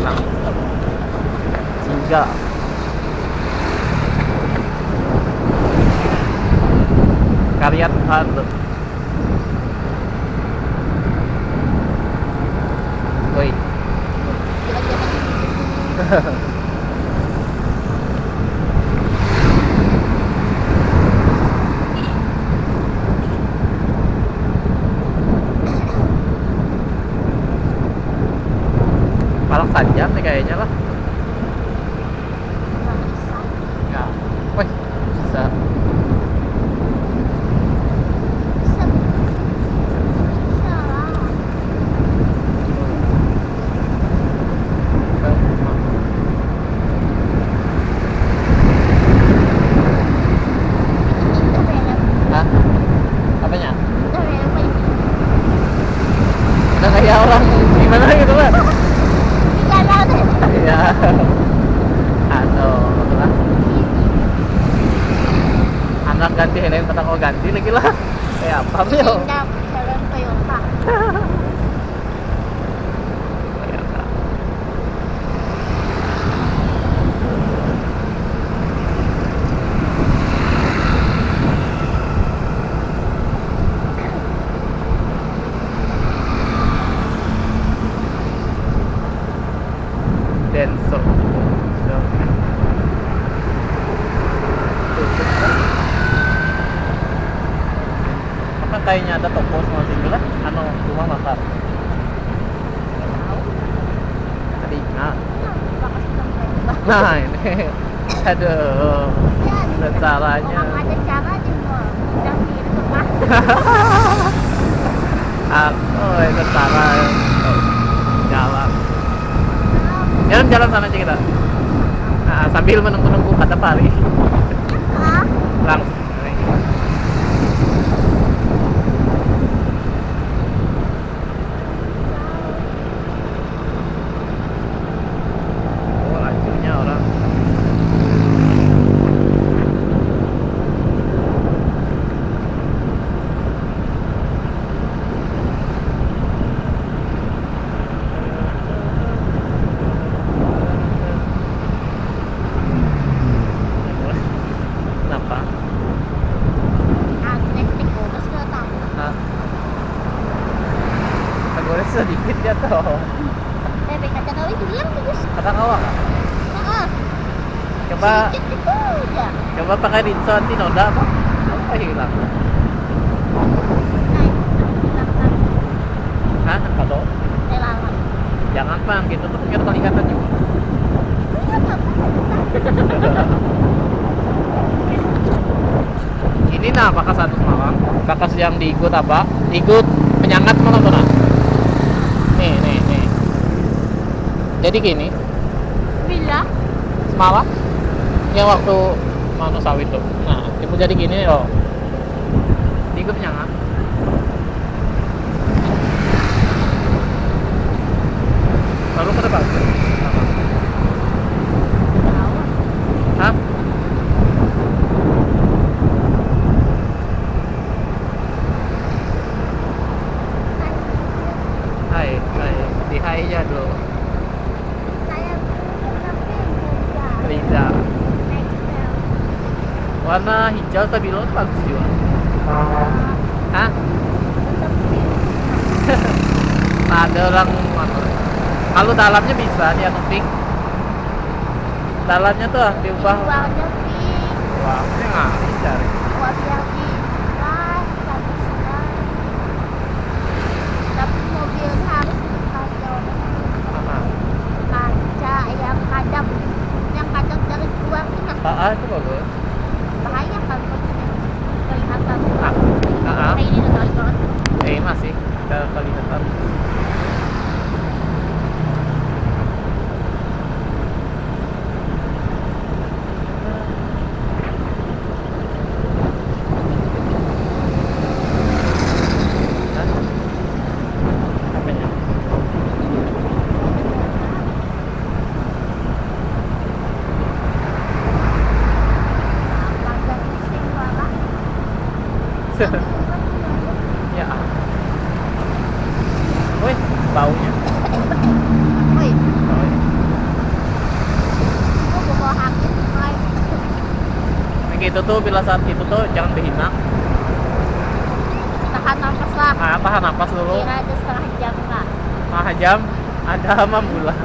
Enam. Tiga. Karya Tuhan tuh. Woi. Palak saja nih kayaknya lah. Ya. Wih, bisa. Apanya? Udah kayak orang gimana gitu lah. Aduh, lah. Anak ganti helm tetap mau ganti lagi lah. Eh apa Mil? Denso. So. Maka kayaknya ada toko semua sini lah. Ano, rumah makan. Tadi, nah, nah ini. Aduh, ada caranya. ada cara di mall udah di rumah Aku itu cara oh, jalan. Jalan jalan sana aja kita. Nah, sambil menunggu-nunggu kata pari. Langsung. Sedikit ya toh. tapi kata kau itu bilang tikus Kata nggak? ah Coba sedikit itu aja coba pakai rinso anti noda apa? Apa hilang? Hah? Kalau relawan jangan bang, gitu tuh biar kelihatan juga. Ini nah pakas satu semalam. Kakas yang diikut apa? Ikut penyangat malam tuh nah. Nih, nih, nih. Jadi gini, bila semalam yang waktu mana sawit tuh. Nah, itu jadi gini loh. Diikut penyangat. Lalu ke depan. Hah? Hai, hai. Di hai aja dulu. saya tapi enggak Riza. next step Warna hijau stabilo bagus juga. Hah? Ada orang? Kalau dalamnya bisa dia pink. Dalamnya tuh ah, diubah. Wah, ini nggak cari. ya woi baunya. Woi kayak gitu tuh bila saat itu tuh jangan dihina. Tahan nafas lah. Nah, tahan nafas dulu. Kira ada setengah jam kak. Setengah jam ada mamula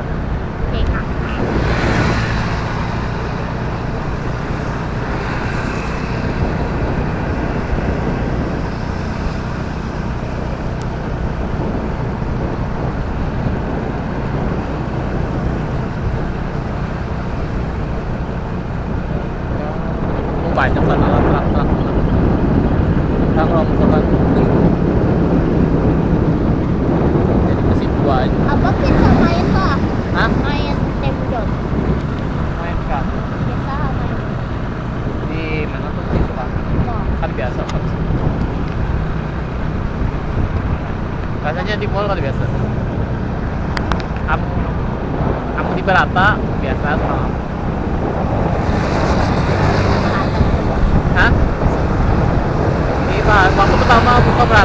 banyak sana lah truk truk truk kalau misalkan jadi ke situ aja. Apa bisa main lah Hah? main temdon main kan biasa main. Di mana tuh kan no kan biasa kan rasanya di mall kan biasa. Kamu kamu di Berata biasa sama Hah? Di Ba- waktu pertama buka Berata tuh main tim Jun bukan merata tuh hewan jam ya ya. apa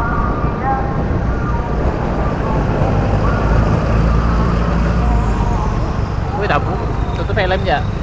tuh. Wih dabu, itu tuh film ya.